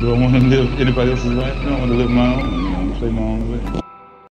Do I want to live anybody else's life? No, I want to live my own. I'm gonna play my own way.